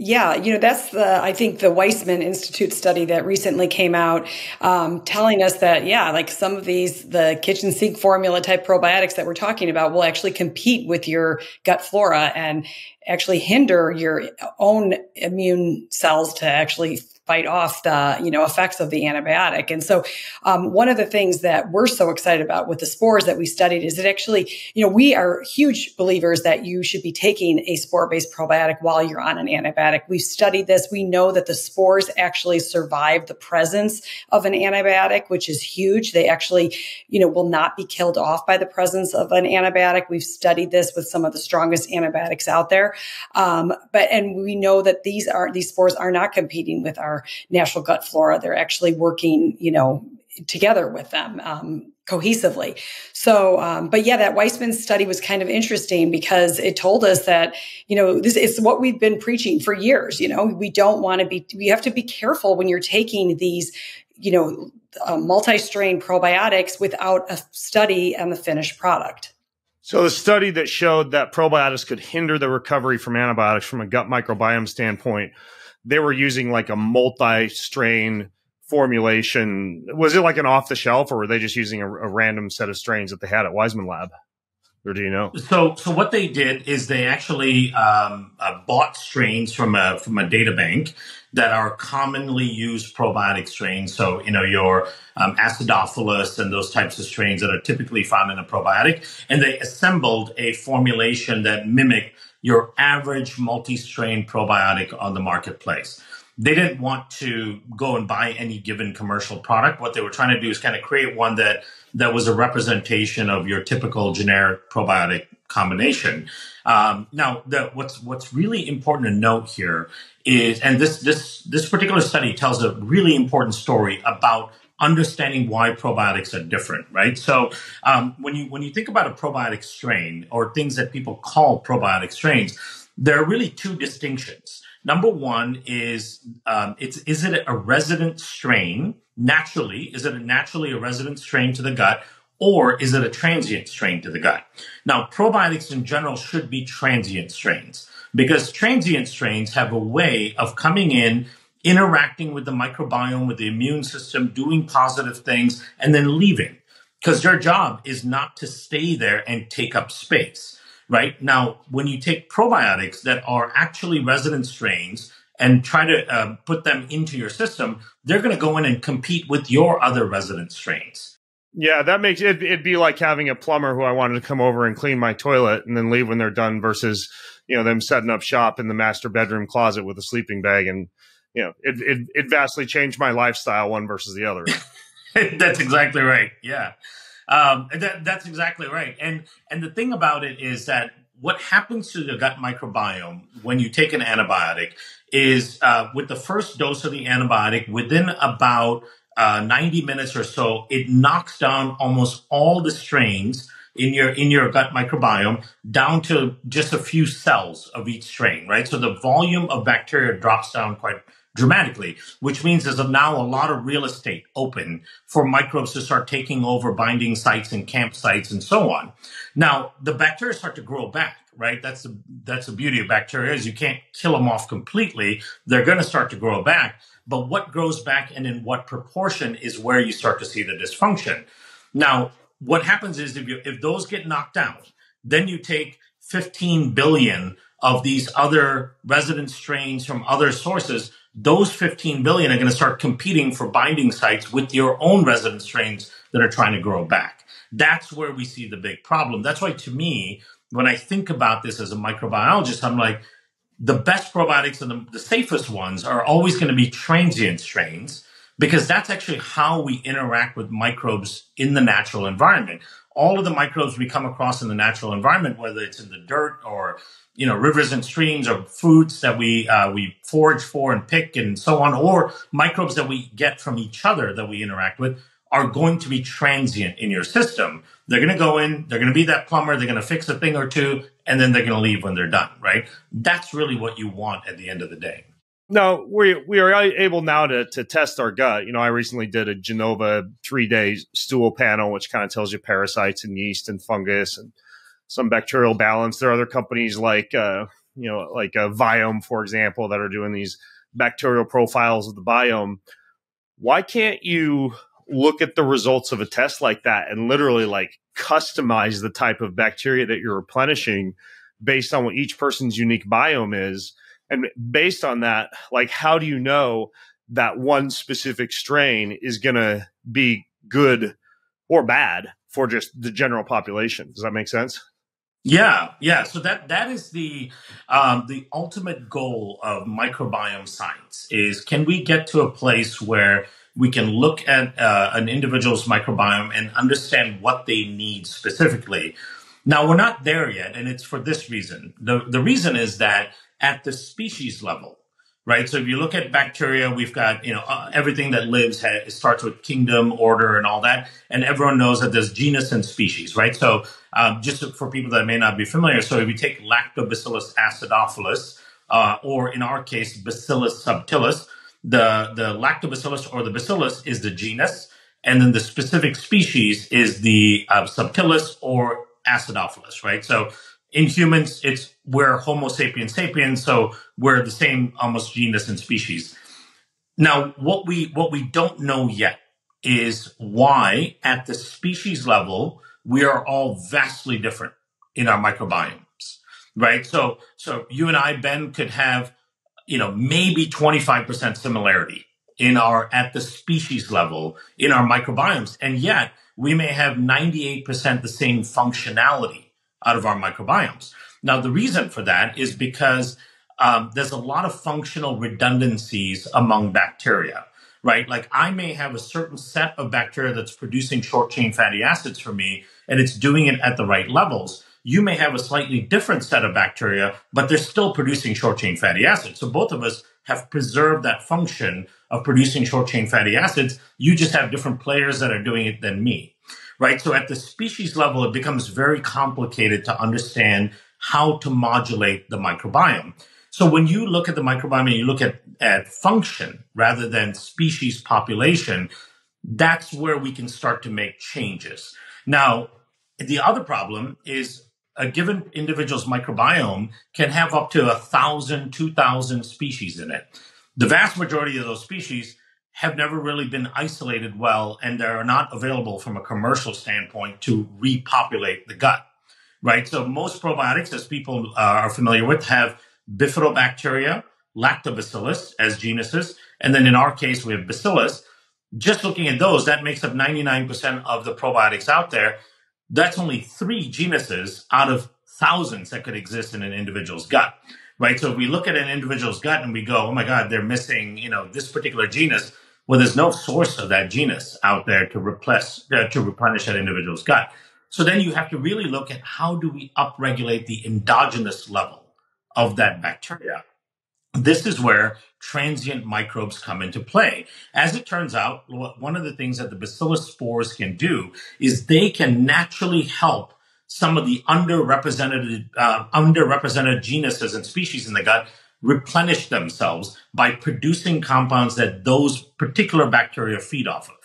Yeah, you know, that's the, I think the Weizmann Institute study that recently came out um, telling us that, yeah, like some of these, the kitchen sink formula type probiotics that we're talking about will actually compete with your gut flora and actually hinder your own immune cells to actually fight off the you know effects of the antibiotic. And so, um, one of the things that we're so excited about with the spores that we studied is that actually, you know, we are huge believers that you should be taking a spore based probiotic while you're on an antibiotic. We've studied this. We know that the spores actually survive the presence of an antibiotic, which is huge. They actually, you know, will not be killed off by the presence of an antibiotic. We've studied this with some of the strongest antibiotics out there. Um, but and we know that these are these spores are not competing with our natural gut flora. They're actually working, you know, together with them. Um, cohesively. So, um, but yeah, that Weizmann study was kind of interesting because it told us that, you know, this is what we've been preaching for years. You know, we don't want to be, we have to be careful when you're taking these, you know, uh, multi-strain probiotics without a study on the finished product. So the study that showed that probiotics could hinder the recovery from antibiotics from a gut microbiome standpoint, they were using like a multi-strain formulation. Was it like an off the shelf or were they just using a, a random set of strains that they had at Weizmann Lab? Or do you know? So, so what they did is they actually um, uh, bought strains from a from a data bank that are commonly used probiotic strains. So, you know, your um, acidophilus and those types of strains that are typically found in a probiotic, and they assembled a formulation that mimicked your average multi-strain probiotic on the marketplace they didn't want to go and buy any given commercial product. What they were trying to do is kind of create one that that was a representation of your typical generic probiotic combination. Um, now, the, what's what's really important to note here is, and this this this particular study tells a really important story about understanding why probiotics are different, right? So um, when you when you think about a probiotic strain or things that people call probiotic strains, there are really two distinctions. Number one is um, it's is it a resident strain naturally? Is it a naturally a resident strain to the gut, or is it a transient strain to the gut? Now, probiotics in general should be transient strains because transient strains have a way of coming in, interacting with the microbiome, with the immune system, doing positive things, and then leaving because their job is not to stay there and take up space right? Now, when you take probiotics that are actually resident strains and try to uh, put them into your system, they're going to go in and compete with your other resident strains. Yeah, that makes it. It'd be like having a plumber who I wanted to come over and clean my toilet and then leave when they're done, versus you know them setting up shop in the master bedroom closet with a sleeping bag, and you know it it, it vastly changed my lifestyle one versus the other. <laughs> That's exactly right. Yeah. Um, that, that's exactly right. And and the thing about it is that what happens to the gut microbiome when you take an antibiotic is uh, with the first dose of the antibiotic, within about uh, 90 minutes or so, it knocks down almost all the strains in your in your gut microbiome down to just a few cells of each strain, right? So the volume of bacteria drops down quite dramatically, which means there's now a lot of real estate open for microbes to start taking over binding sites and campsites and so on. Now, the bacteria start to grow back, right? That's the, that's the beauty of bacteria is you can't kill them off completely. They're going to start to grow back. But what grows back and in what proportion is where you start to see the dysfunction. Now, what happens is if you, if those get knocked out, then you take 15 billion of these other resident strains from other sources those 15 billion are going to start competing for binding sites with your own resident strains that are trying to grow back. That's where we see the big problem. That's why to me, when I think about this as a microbiologist, I'm like, the best probiotics and the, the safest ones are always going to be transient strains because that's actually how we interact with microbes in the natural environment. All of the microbes we come across in the natural environment, whether it's in the dirt or you know rivers and streams or foods that we uh, we forage for and pick and so on, or microbes that we get from each other that we interact with are going to be transient in your system. They're going to go in, they're going to be that plumber, they're going to fix a thing or two, and then they're going to leave when they're done, right? That's really what you want at the end of the day. No, we we are able now to to test our gut. You know, I recently did a Genova three day stool panel, which kind of tells you parasites and yeast and fungus and some bacterial balance. There are other companies like, uh, you know, like a uh, Viome, for example, that are doing these bacterial profiles of the biome. Why can't you look at the results of a test like that and literally like customize the type of bacteria that you're replenishing based on what each person's unique biome is? And based on that, like, how do you know that one specific strain is going to be good or bad for just the general population? Does that make sense? Yeah, yeah. So that that is the um, the ultimate goal of microbiome science is can we get to a place where we can look at uh, an individual's microbiome and understand what they need specifically. Now we're not there yet, and it's for this reason. the The reason is that at the species level, right? So if you look at bacteria, we've got you know uh, everything that lives starts with kingdom, order, and all that, and everyone knows that there's genus and species, right? So um, just for people that may not be familiar, so if you take Lactobacillus acidophilus, uh, or in our case Bacillus subtilis, the the Lactobacillus or the Bacillus is the genus, and then the specific species is the uh, subtilis or acidophilus, right? So in humans, it's we're Homo sapiens sapiens, so we're the same almost genus and species. Now, what we what we don't know yet is why at the species level we are all vastly different in our microbiomes, right? So, so you and I, Ben, could have, you know, maybe 25% similarity in our, at the species level in our microbiomes. And yet we may have 98% the same functionality out of our microbiomes. Now, the reason for that is because um, there's a lot of functional redundancies among bacteria, right? Like I may have a certain set of bacteria that's producing short chain fatty acids for me, and it's doing it at the right levels. You may have a slightly different set of bacteria, but they're still producing short chain fatty acids. So both of us have preserved that function of producing short chain fatty acids. You just have different players that are doing it than me right? So at the species level, it becomes very complicated to understand how to modulate the microbiome. So when you look at the microbiome and you look at, at function rather than species population, that's where we can start to make changes. Now, the other problem is a given individual's microbiome can have up to a thousand, two thousand species in it. The vast majority of those species have never really been isolated well and they're not available from a commercial standpoint to repopulate the gut, right? So most probiotics, as people uh, are familiar with, have bifidobacteria, lactobacillus as genuses, and then in our case, we have bacillus. Just looking at those, that makes up 99% of the probiotics out there. That's only three genuses out of thousands that could exist in an individual's gut right? So if we look at an individual's gut and we go, oh my God, they're missing, you know, this particular genus, well, there's no source of that genus out there to replace, uh, to replenish that individual's gut. So then you have to really look at how do we upregulate the endogenous level of that bacteria. This is where transient microbes come into play. As it turns out, one of the things that the bacillus spores can do is they can naturally help some of the underrepresented uh, underrepresented genuses and species in the gut replenish themselves by producing compounds that those particular bacteria feed off of.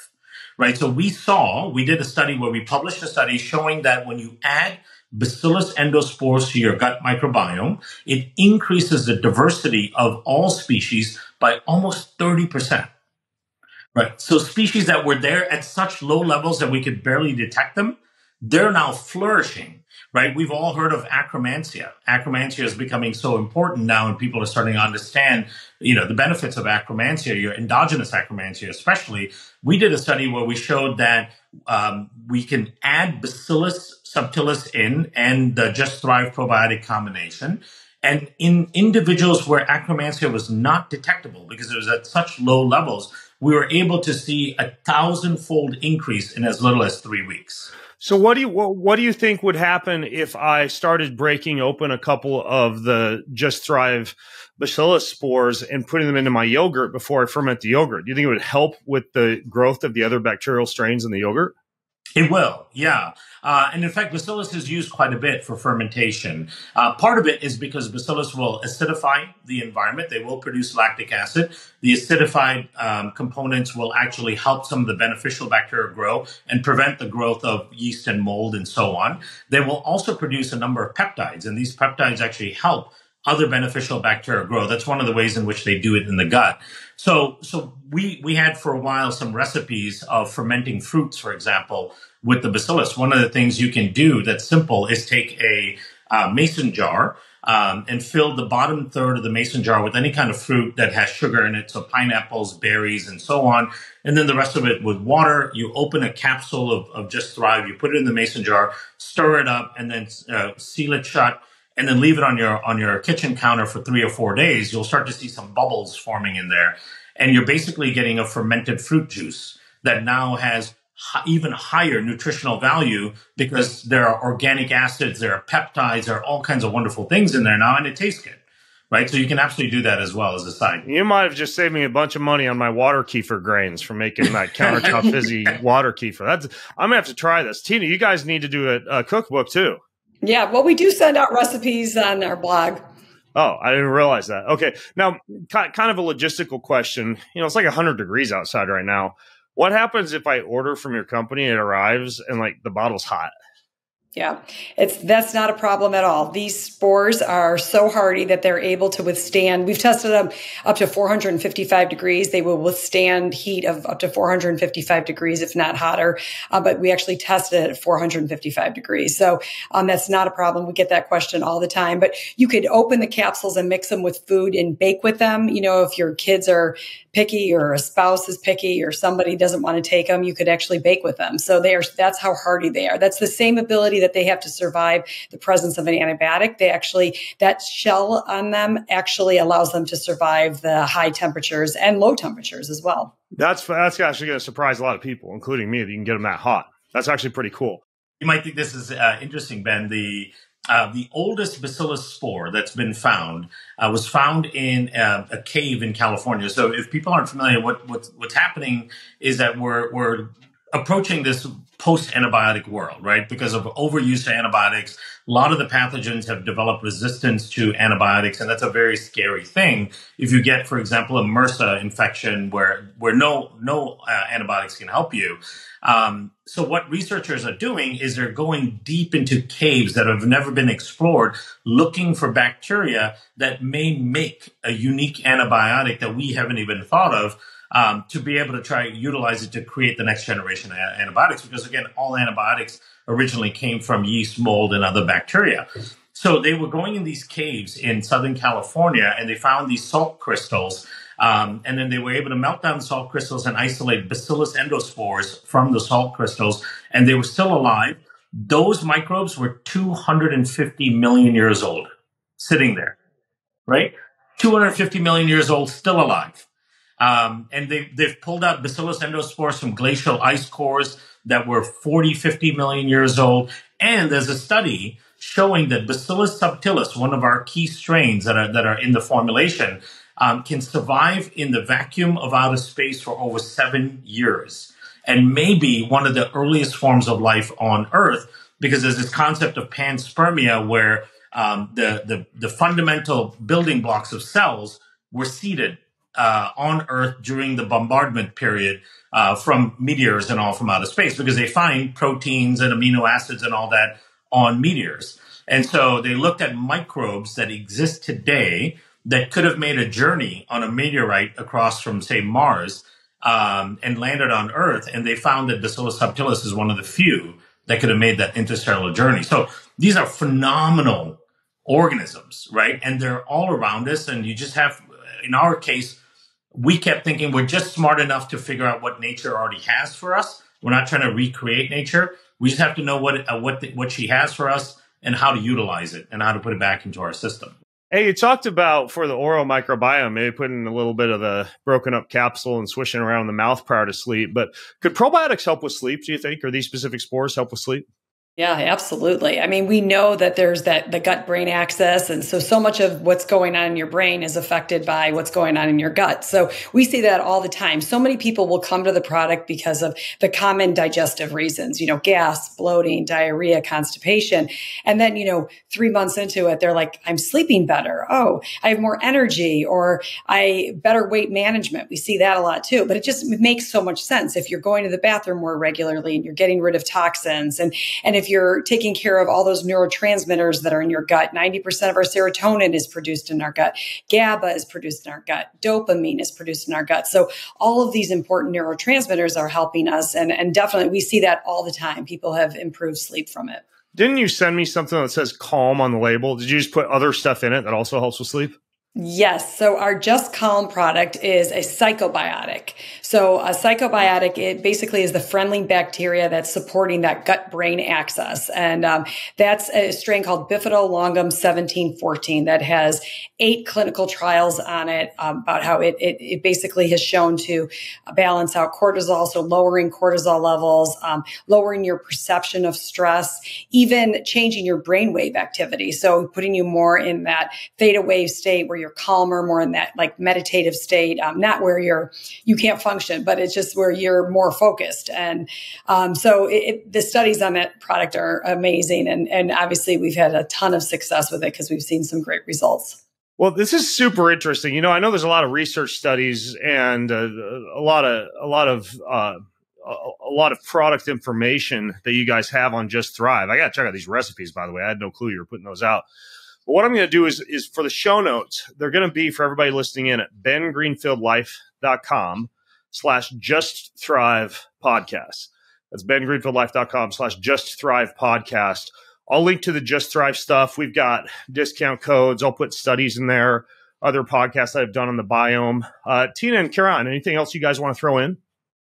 Right. So we saw, we did a study where we published a study showing that when you add Bacillus endospores to your gut microbiome, it increases the diversity of all species by almost 30%. Right. So species that were there at such low levels that we could barely detect them, they're now flourishing right? We've all heard of Akkermansia. Akkermansia is becoming so important now, and people are starting to understand, you know, the benefits of Akkermansia, your endogenous Akkermansia, especially. We did a study where we showed that um, we can add Bacillus subtilis in and the Just Thrive probiotic combination. And in individuals where Akkermansia was not detectable because it was at such low levels, we were able to see a thousand-fold increase in as little as three weeks. So what do you what, what do you think would happen if I started breaking open a couple of the Just Thrive bacillus spores and putting them into my yogurt before I ferment the yogurt? Do you think it would help with the growth of the other bacterial strains in the yogurt? It will, yeah. Uh, and in fact, bacillus is used quite a bit for fermentation. Uh, part of it is because bacillus will acidify the environment. They will produce lactic acid. The acidified um, components will actually help some of the beneficial bacteria grow and prevent the growth of yeast and mold and so on. They will also produce a number of peptides, and these peptides actually help other beneficial bacteria grow. That's one of the ways in which they do it in the gut. So, so we, we had for a while some recipes of fermenting fruits, for example, with the bacillus. One of the things you can do that's simple is take a uh, mason jar um, and fill the bottom third of the mason jar with any kind of fruit that has sugar in it. So pineapples, berries, and so on. And then the rest of it with water. You open a capsule of, of Just Thrive. You put it in the mason jar, stir it up, and then uh, seal it shut and then leave it on your on your kitchen counter for three or four days, you'll start to see some bubbles forming in there, and you're basically getting a fermented fruit juice that now has even higher nutritional value because there are organic acids, there are peptides, there are all kinds of wonderful things in there now, and it tastes good. Right, so you can absolutely do that as well as a side. You might have just saved me a bunch of money on my water kefir grains for making that <laughs> countertop fizzy water kefir. That's I'm gonna have to try this. Tina, you guys need to do a, a cookbook too. Yeah, well, we do send out recipes on our blog. Oh, I didn't realize that. Okay. Now, kind of a logistical question. You know, it's like 100 degrees outside right now. What happens if I order from your company, it arrives, and like the bottle's hot? Yeah, it's that's not a problem at all. These spores are so hardy that they're able to withstand. We've tested them up to 455 degrees. They will withstand heat of up to 455 degrees, if not hotter. Uh, but we actually tested it at 455 degrees, so um, that's not a problem. We get that question all the time. But you could open the capsules and mix them with food and bake with them. You know, if your kids are picky or a spouse is picky or somebody doesn't want to take them, you could actually bake with them. So they are. That's how hardy they are. That's the same ability that they have to survive the presence of an antibiotic. They actually, that shell on them actually allows them to survive the high temperatures and low temperatures as well. That's, that's actually going to surprise a lot of people, including me, that you can get them that hot. That's actually pretty cool. You might think this is uh, interesting, Ben. The uh, the oldest bacillus spore that's been found uh, was found in uh, a cave in California. So, if people aren't familiar, what, what's, what's happening is that we're we're approaching this post antibiotic world, right? Because of overuse of antibiotics, a lot of the pathogens have developed resistance to antibiotics, and that's a very scary thing. If you get, for example, a MRSA infection where where no no uh, antibiotics can help you. Um, so what researchers are doing is they're going deep into caves that have never been explored, looking for bacteria that may make a unique antibiotic that we haven't even thought of um, to be able to try utilize it to create the next generation of antibiotics. Because again, all antibiotics originally came from yeast, mold, and other bacteria. So they were going in these caves in Southern California and they found these salt crystals. Um, and then they were able to melt down the salt crystals and isolate bacillus endospores from the salt crystals. And they were still alive. Those microbes were 250 million years old, sitting there, right? 250 million years old, still alive. Um, and they, they've pulled out Bacillus endospores from glacial ice cores that were 40, 50 million years old. And there's a study showing that Bacillus subtilis, one of our key strains that are, that are in the formulation, um, can survive in the vacuum of outer space for over seven years and maybe one of the earliest forms of life on Earth because there's this concept of panspermia where um, the, the, the fundamental building blocks of cells were seeded uh, on Earth during the bombardment period uh, from meteors and all from outer space because they find proteins and amino acids and all that on meteors. And so they looked at microbes that exist today that could have made a journey on a meteorite across from, say, Mars um, and landed on Earth. And they found that Bacillus subtilis is one of the few that could have made that interstellar journey. So these are phenomenal organisms, right? And they're all around us. And you just have, in our case, we kept thinking we're just smart enough to figure out what nature already has for us. We're not trying to recreate nature. We just have to know what uh, what the, what she has for us and how to utilize it and how to put it back into our system. Hey, you talked about for the oral microbiome, maybe putting a little bit of the broken up capsule and swishing around the mouth prior to sleep. But could probiotics help with sleep? Do you think, or these specific spores help with sleep? Yeah, absolutely. I mean, we know that there's that the gut brain axis. And so, so much of what's going on in your brain is affected by what's going on in your gut. So we see that all the time. So many people will come to the product because of the common digestive reasons, you know, gas, bloating, diarrhea, constipation. And then, you know, three months into it, they're like, I'm sleeping better. Oh, I have more energy or I better weight management. We see that a lot too, but it just makes so much sense. If you're going to the bathroom more regularly and you're getting rid of toxins and, and if if you're taking care of all those neurotransmitters that are in your gut, 90% of our serotonin is produced in our gut. GABA is produced in our gut. Dopamine is produced in our gut. So all of these important neurotransmitters are helping us. And, and definitely we see that all the time. People have improved sleep from it. Didn't you send me something that says calm on the label? Did you just put other stuff in it that also helps with sleep? Yes. So our Just Calm product is a psychobiotic. So a psychobiotic, it basically is the friendly bacteria that's supporting that gut brain axis. And um, that's a strain called Bifidolongum 1714 that has eight clinical trials on it um, about how it, it, it, basically has shown to balance out cortisol. So lowering cortisol levels, um, lowering your perception of stress, even changing your brainwave activity. So putting you more in that theta wave state where you're you're calmer, more in that like meditative state, um, not where you're, you can't function, but it's just where you're more focused. And um, so it, it, the studies on that product are amazing. And, and obviously we've had a ton of success with it because we've seen some great results. Well, this is super interesting. You know, I know there's a lot of research studies and uh, a lot of a lot of uh, a lot of product information that you guys have on Just Thrive. I got to check out these recipes, by the way. I had no clue you were putting those out. But what I'm going to do is, is for the show notes, they're going to be for everybody listening in at bengreenfieldlife.com slash just thrive podcast. That's bengreenfieldlife.com slash just thrive podcast. I'll link to the Just Thrive stuff. We've got discount codes. I'll put studies in there, other podcasts that I've done on the biome. Uh, Tina and Kiran, anything else you guys want to throw in?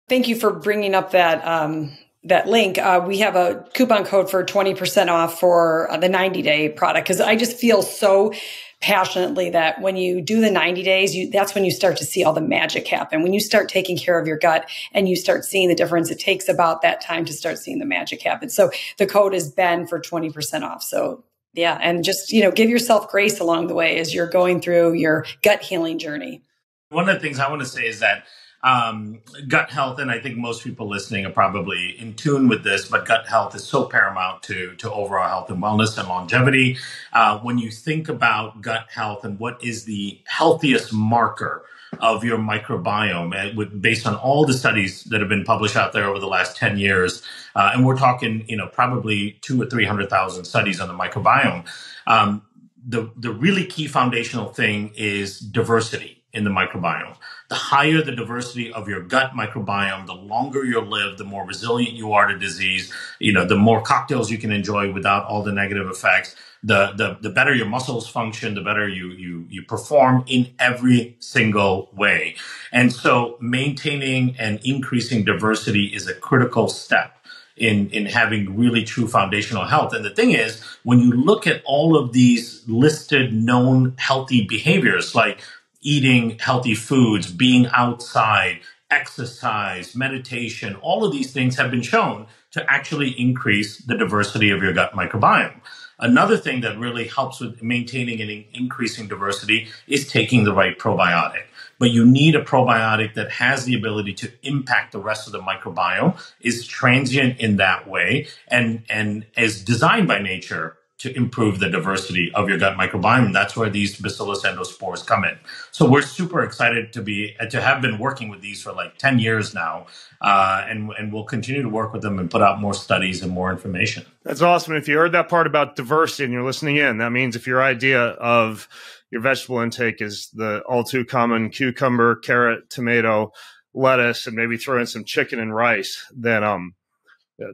Thank you for bringing up that um, that link, uh, we have a coupon code for 20% off for uh, the 90 day product. Cause I just feel so passionately that when you do the 90 days, you, that's when you start to see all the magic happen. When you start taking care of your gut and you start seeing the difference, it takes about that time to start seeing the magic happen. So the code is Ben for 20% off. So yeah. And just, you know, give yourself grace along the way as you're going through your gut healing journey. One of the things I want to say is that um, gut health, and I think most people listening are probably in tune with this, but gut health is so paramount to, to overall health and wellness and longevity. Uh, when you think about gut health and what is the healthiest marker of your microbiome, with, based on all the studies that have been published out there over the last 10 years, uh, and we're talking, you know, probably two or 300,000 studies on the microbiome, um, the, the really key foundational thing is diversity in the microbiome the higher the diversity of your gut microbiome, the longer you'll live, the more resilient you are to disease, you know, the more cocktails you can enjoy without all the negative effects. The, the, the better your muscles function, the better you, you, you perform in every single way. And so maintaining and increasing diversity is a critical step in in having really true foundational health. And the thing is, when you look at all of these listed known healthy behaviors like eating healthy foods, being outside, exercise, meditation, all of these things have been shown to actually increase the diversity of your gut microbiome. Another thing that really helps with maintaining and increasing diversity is taking the right probiotic. but you need a probiotic that has the ability to impact the rest of the microbiome, is transient in that way, and, and is designed by nature to improve the diversity of your gut microbiome. That's where these Bacillus endospores come in. So we're super excited to be to have been working with these for like ten years now, uh, and and we'll continue to work with them and put out more studies and more information. That's awesome. If you heard that part about diversity and you're listening in, that means if your idea of your vegetable intake is the all too common cucumber, carrot, tomato, lettuce, and maybe throw in some chicken and rice, then um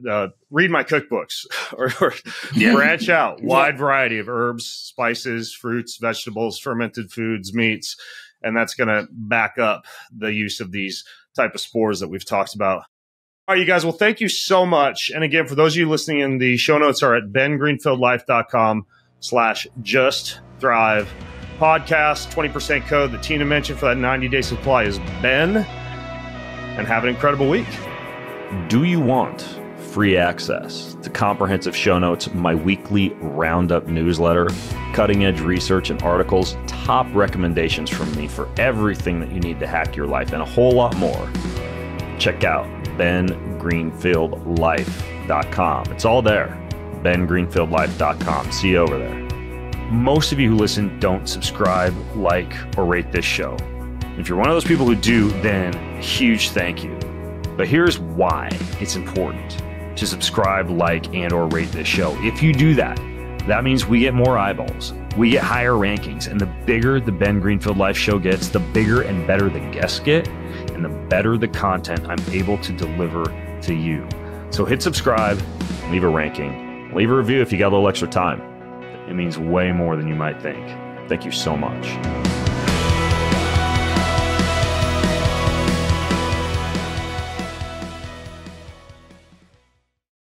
uh, read my cookbooks <laughs> or, or yeah. branch out. Wide yeah. variety of herbs spices fruits vegetables fermented foods meats and that's going to back up the use of these type of spores that we've talked about. All right you guys well thank you so much. And again for those of you listening in the show notes are at bengreenfieldlife.com slash just thrive podcast. 20% code that tina mentioned for that 90 day supply is ben. And have an incredible week. Do you want free access to comprehensive show notes, my weekly roundup newsletter, cutting edge research and articles, top recommendations from me for everything that you need to hack your life, and a whole lot more. Check out bengreenfieldlife.com. It's all there. bengreenfieldlife.com. See you over there. Most of you who listen don't subscribe, like, or rate this show. If you're one of those people who do, then huge thank you. But here's why it's important to subscribe, like, and or rate this show. If you do that, that means we get more eyeballs. We get higher rankings. And the bigger the Ben Greenfield Life show gets, the bigger and better the guests get, and the better the content I'm able to deliver to you. So hit subscribe, leave a ranking, leave a review if you got a little extra time. It means way more than you might think. Thank you so much.